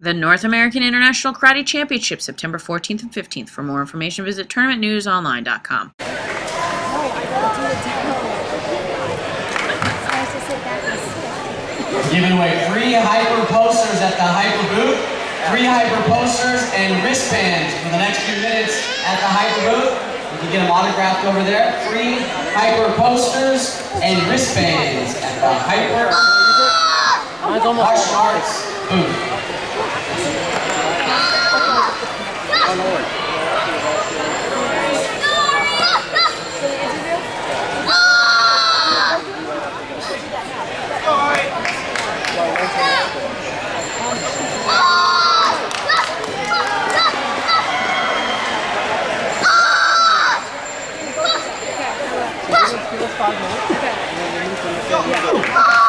The North American International Karate Championship, September 14th and 15th. For more information, visit tournamentnewsonline.com. Giving away free hyper posters at the hyper booth, three hyper posters and wristbands for the next few minutes at the hyper booth. You can get them autographed over there. Free hyper posters and wristbands at the hyper martial arts booth. on hold. Five minutes. Yeah.